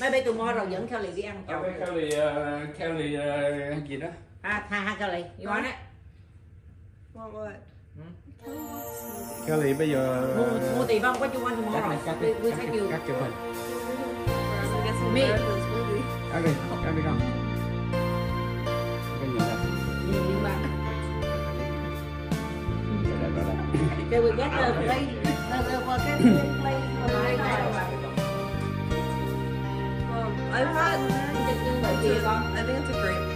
Maybe tomorrow dẫn Kelly đi ăn chầu. Okay, Kelly, uh, Kelly uh, gì đó? À, hai hai Kelly. You want it? Want what? Kelly bây giờ Mua, mua tiền không? You want cắt tomorrow? này, cắt We, đi, we cắt đi, you. cắt chụp hình. I get some Me. breakfast smoothie. Cắt đi, con. Ừ, Rồi rồi they will get the plate. The, the, the, cái plate mà I've had. I think it's a grape.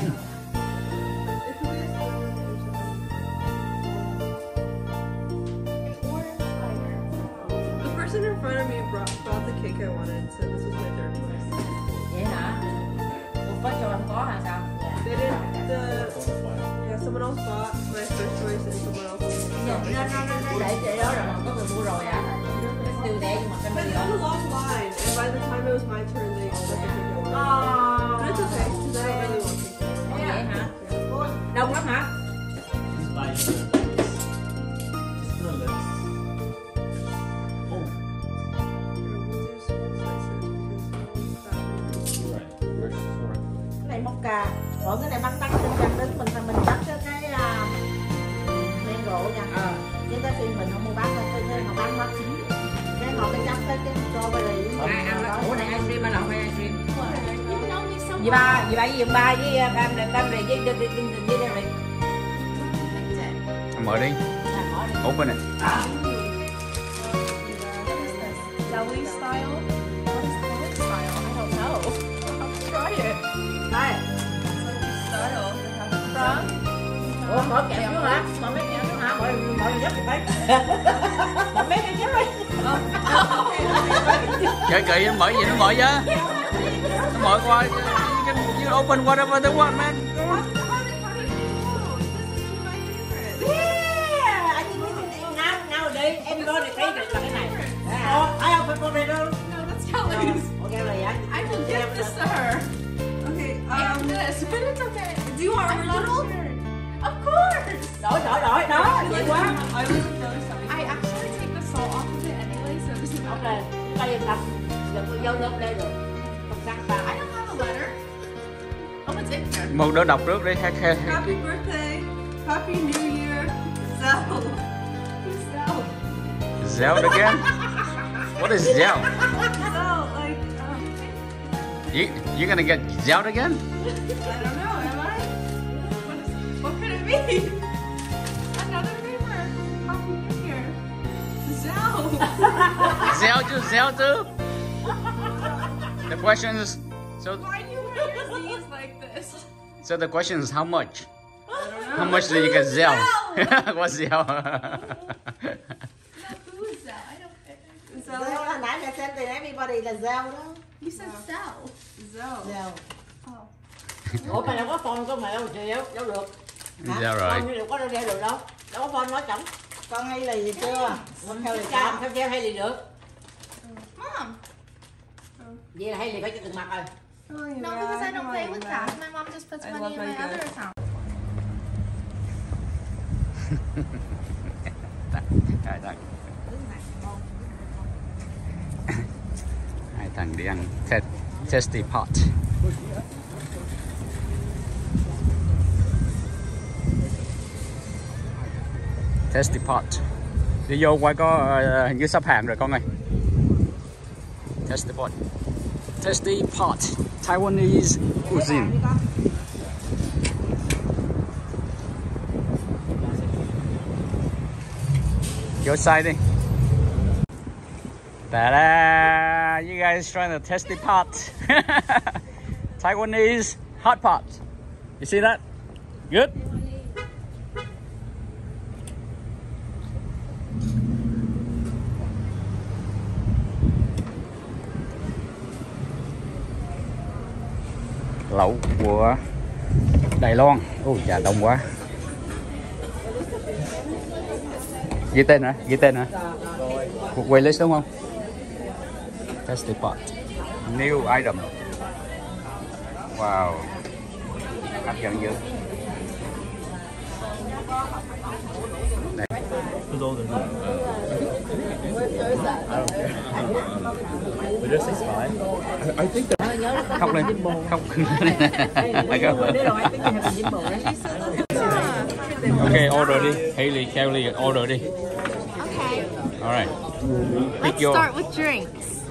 The person in front of me brought, brought the cake I wanted, so this was my third choice. Vậy hả? Một phát cho em có? They didn't. The yeah, someone else bought my first choice and someone else. But it was a long line, and by the time it was my turn, Cái này mocha. Còn cái này băng tắc trên trang đứng mình mình bắt cái cái à, men rượu nha. Ờ. Chứ cái khi mình không mua bán cái cái mà bán mắt chín. Cái ngọt cái chấm cái cái strawberry. Ai ăn đó. Ủa này ice cream hay là không phải ice cream? Dì ba, dì ba với dì ba với à, cam cam này với Mở đi. Open it. Deli style? What is deli style? I don't know. I'll try it. Đây. Style. From? Ủa mở kẹo trước hả? Mở mấy kẹo trước hả? Mọi mọi người nhấp thì phải. Mở mấy cái trước đi. Kệ kệ nó mở gì nó mở chứ. Nó mở qua. You can open whatever they want, man. Một đứa đọc trước đi. Happy birthday. Happy New Year. Zell. That? Zell again? What is Zell? Zell, like, um, You you gonna get Zell again? I don't know, am I? What, is, what could it be? Another neighbor. Happy New Year. Zell. Zell too, Zell too. The question is so Why do you wear your this? So the question is how much? How much do you get Zell? What's Zell? No, who is that? I don't. I- Zell hồi nãy là xem thì everybody là Zell đó. You said sell. Zell. Zell. Oh. Ủa mày đâu có phone của mày đâu thì đâu, đâu được. Dạ rồi. Đâu có đâu đeo được đâu. Đâu có phone nói chồng. Con hay lì gì chưa? Con theo lì sao? Theo theo hay lì được. Mom. Vậy là hay lì phải cho từng mặt rồi. No, because I don't play with that. My mom just puts I money in my my other account. Hai thằng. Hai thằng đi ăn te- tasty pot. Tasty pot. Đi vô quay có ờ, hình như sắp hàng rồi con ơi. Tasty pot. Tasty pot. Taiwanese cuisine. Go đi. Ta-da! You guys trying to test the pot. Taiwanese hot pot. You see that? Good. Của Đài Loan. Ôi chà đông quá. Ghi tên hả? Ghi tên hả? Cuộc quay list đúng không? Tasty pot. New item. Wow. Hấp dẫn dữ. Đây. Khóc lên. Khóc. Mày khóc. Okay, order đi. Hailey, Kelly, order đi. Okay. All right. Let's Pick your start with drinks.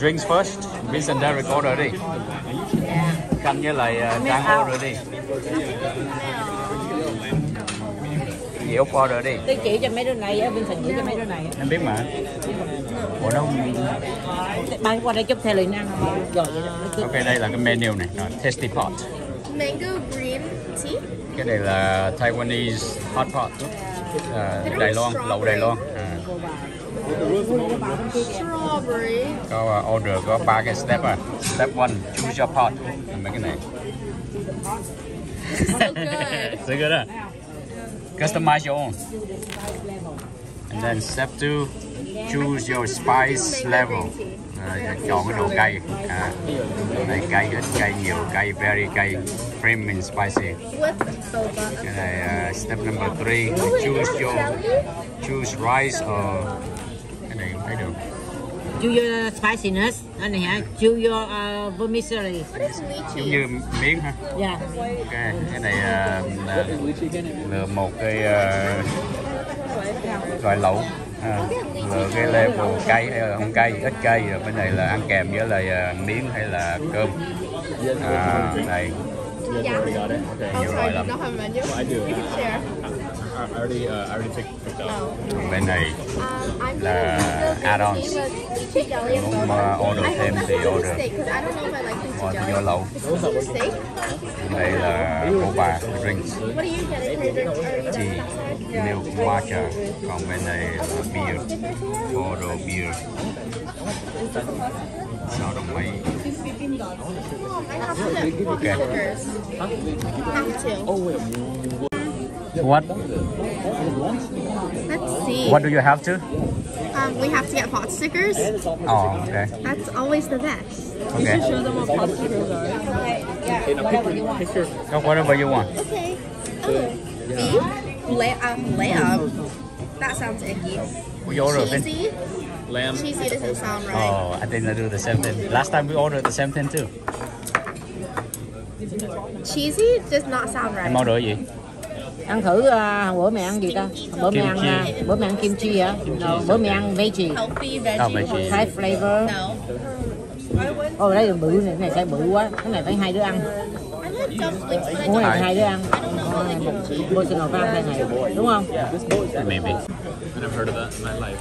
drinks first. Vince and Derek order đi. Khanh với lại uh, Trang order đi. Diệu order đi. tôi chỉ cho mấy đứa này á Vincent chỉ cho mấy đứa này Em biết mà. Ủa đâu? bán qua đây chút theo lời năng rồi. Ok, đây là cái menu này. Rồi, Tasty pot. Mango green tea. Cái này là Taiwanese hot pot. À, Đài Loan, lẩu Đài Loan. À, Strawberry. có uh, order có ba cái step à. Step one, choose your pot. Mấy cái này. So good. So good, huh? Customize your own. And then step two, choose your spice level. À, chọn cái độ cay. À, này cay ít, cay nhiều, cay very cay, premium spicy. Cái này uh, step number three, choose your choose rice or cái này không thấy được. Choose your spiciness anh này hả choose your uh, vermicelli What is Giống như miếng ha. dạ Ok, cái này uh, lựa một cái uh, loại lẩu. À, lựa cái level cay hay là không cay, ít cay rồi bên này là ăn kèm với lại uh, miếng hay là cơm. À, đây Yeah. Nhiều sorry, loại you lắm. don't have a menu. I do. You can share. I already, uh, I already take picked up. No. bên này I'm là and Muốn uh, order I thêm thì order. mistake because I don't know if I like Ngồi lychee vô lẩu. Đây là boba drinks. Tea, side? milk matcha, còn bên này là beer, order beer. Sao đồng mấy? I have to What? Let's see. What do you have to? Um, we have to get pot stickers. Oh, okay. That's always the best. Okay. Show them what pot stickers are. Yeah. whatever you want. Okay. Oh, beef, la- um, lamb. That sounds icky. We order a. Cheesy. Lamb. Cheesy doesn't sound right. Oh, I think I do the same thing. Last time we ordered the same thing too. Cheesy does not sound right. Em order gì? Ăn thử uh, bữa mẹ ăn gì ta bữa mẹ ăn uh, bữa mẹ ăn kim chi hả Rồi, bữa mẹ ăn veggie Oh, veggie. Thai flavor ôi đấy là bự này cái này sẽ bự quá cái này phải hai đứa ăn cái này hai đứa ăn kimchi. personal farm đây này đúng không Maybe. I never heard of that in my life.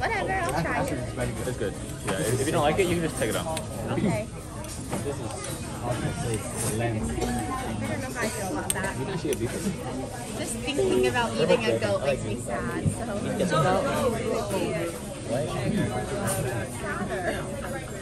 Whatever, I'll try it. It's good. Yeah, if you don't like it, you can just take it off. Okay. I don't know how I feel about that. Just thinking about eating a goat makes me sad. So.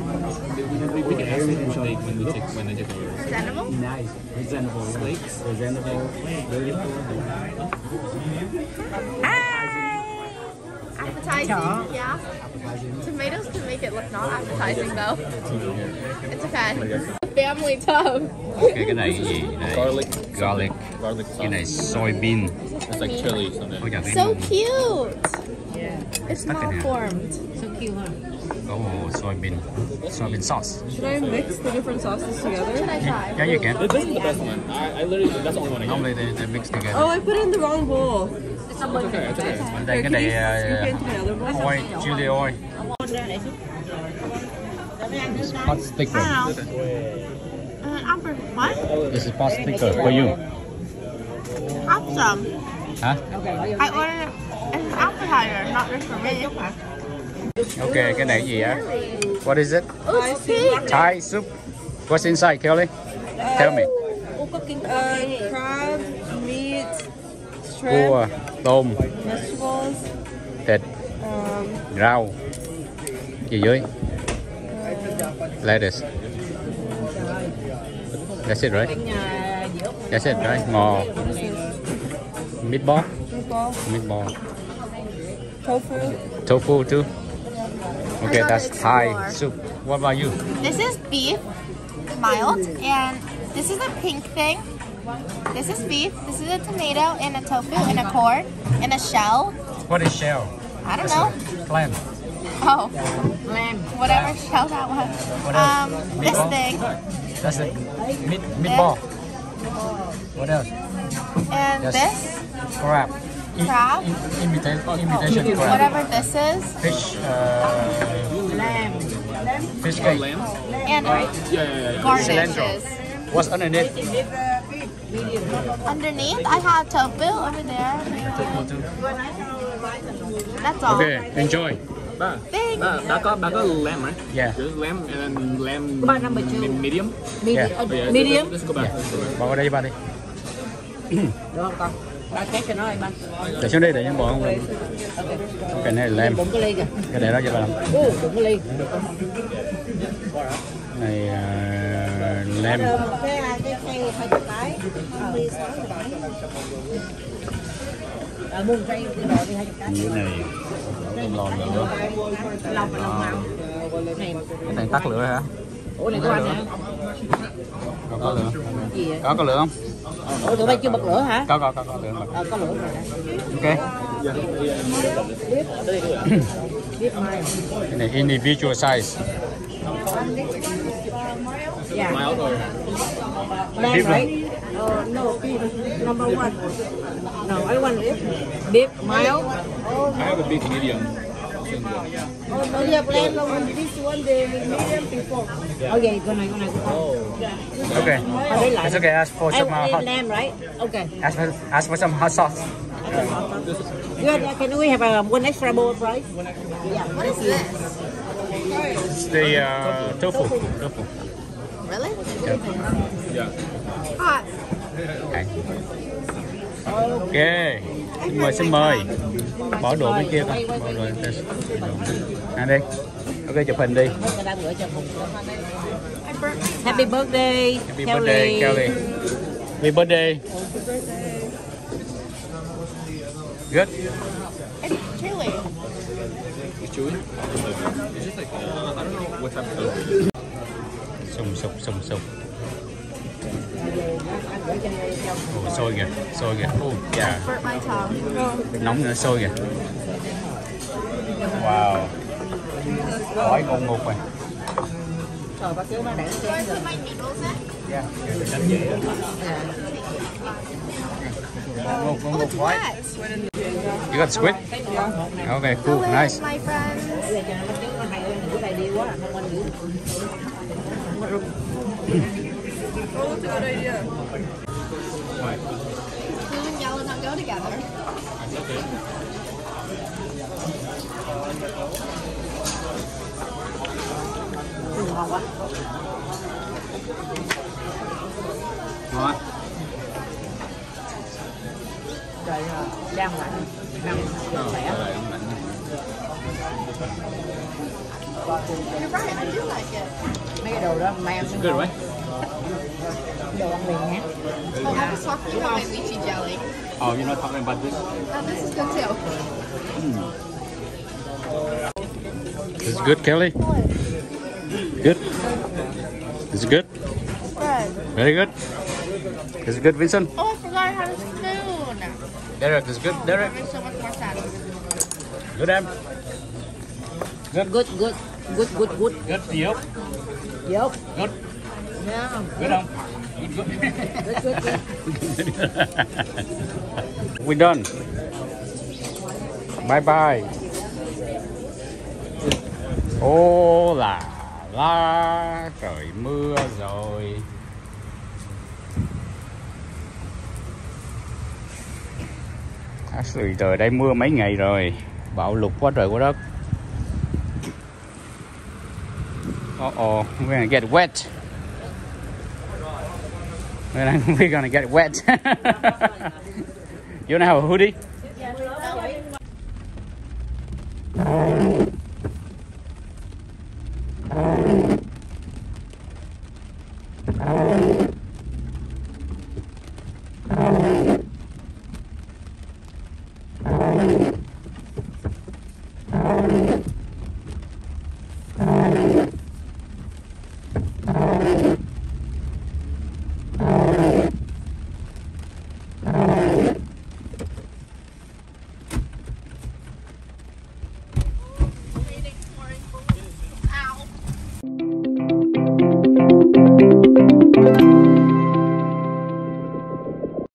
We can ask them when they when we take when they take the Presentable? Nice. Reasonable. Steaks. Reasonable. Appetizing, yeah. Tomatoes can make it look not appetizing though. It's okay. Family tub. Okay, cái này gì? Đây. Garlic. Garlic. garlic Cái sauce. này soybean. It's like chili or something. Ôi, chà, So ngon. cute. It's Stuck in here. malformed. so cute ha Oh, soybean, soybean sauce. Should I mix the different sauces together? Should I try? Yeah, you can. This is the best one. I, I literally, that's the only one I get. Normally they, they mix together. Oh, I put it in the wrong bowl. It's okay, it's okay. Đây Here, cái can này you scoop it into my other bowl? uh, oil, chili oil, hot sticker. I don't know. Uh, Amber, what? This is hot sticker for you. Have some. Hả? I ordered it as an appetizer, not just for me. Ok, cái này gì á? What is it? Thai soup. What's inside, Kelly? Tell me. Uh, crab, meat, shrimp, Cua, tôm, vegetables, thịt, um, rau. Gì dưới? Lettuce. That's it, right? That's it, right? Ngò. Meatball. meatball, Meatball. tofu. Tofu too. Okay, I that's gotta Thai soup. What about you? This is beef, mild, and this is a pink thing. This is beef. This is a tomato and a tofu and a corn, and a shell. What is shell? I don't know. Clam. Oh, Lamb. whatever shell that was. What else? Um, this thing That's it. Meat, meatball. What else? and Yes. this Crab. Crab. in- imita- imitation crab. Whatever this is, Fish. Uh, fish Oh, cake. lamb? and Yeah, yeah, yeah. yeah. garnishes. What's underneath? Underneath, I have tofu over there. Tofu too. That's all. Okay, enjoy. Ba, Thank ba, có, đã có lamb, right? Yeah. There's lamb and then lamb me- medium. Yeah. Oh, yeah, Medium. Let's go back. Yeah. Let's go back. Bỏ vào đây ba đi. được không con Để xuống đây để cho bỏ không lên. Cái này là lem. bụng cái này đó cho bà làm. Ly Này uh, lem. ờ Như này. Lòng màu này Cái này tắt lửa hả? Ủa này có ăn hả Có, có lửa. gì vậy Có có lửa không? ủa tụi bay chưa bật lửa hả Có có có có lửa ờ có lửa rồi đó Ok. Cái này individual size. yeah Beef right? Uh, no, beef. Number one. No, I want beef. Beef, mild. I have a big medium. Oh, no, you have lamb. No, one. This one, the medium before. Okay, con này, con này. Okay. Ở đây lại. It's okay. Ask for I some uh, hot. lamb, right? Okay. Ask for, ask for some hot sauce. Good. Can we have a one extra bowl of rice? Yeah. What is this? It's the uh, tofu. Tofu. Really? Yeah. Hot. Okay. Ok. Xin mời, xin mời. Bỏ đồ bên kia thôi. Bỏ đồ. Ăn đi. Ok, chụp hình đi. Happy birthday, Happy birthday, Kelly. Happy birthday. Good. Chili. Chewy. It's just like, uh, I don't know what type of tofu. Sùng sục, sùng sục. Sôi kìa, sôi kìa. Ồ, dạ. Tongue. Nóng nữa, sôi kìa. Wow. Khói ngột ngột rồi. Trời, bác kêu nó để Do I put my noodles in? Yeah. Ngột, ngột, ngột khói. You got squid? Okay, cool, nice. my friends. Oh, that's a good idea. Blue and yellow don't go together. Ngon quá. Ngon. Rồi, ờ, đang lạnh. Năm, khỏe. You're right, I do like it. Mấy cái đồ đó mang It's good, right? Đồ ăn liền nhé. Oh, I was talking about my lychee jelly. Oh, you're not talking about this? Oh, this is good too. Hmm. It's good, Kelly. Good. Is good. Good. Very good. It's good, Vincent. Oh, I forgot I had a spoon. Derek, it's good. Derek, That so much more sense. good, Em. Good, good. good good good Good, yep. Dốt Good. Nha Good không? Good, Good good good We done. Bye bye. Ô là la trời mưa rồi. Actually, trời đây mưa mấy ngày rồi Bão lụt quá trời quá đất Uh oh, we're gonna get wet We're gonna get wet You wanna have a hoodie?